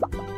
빡빡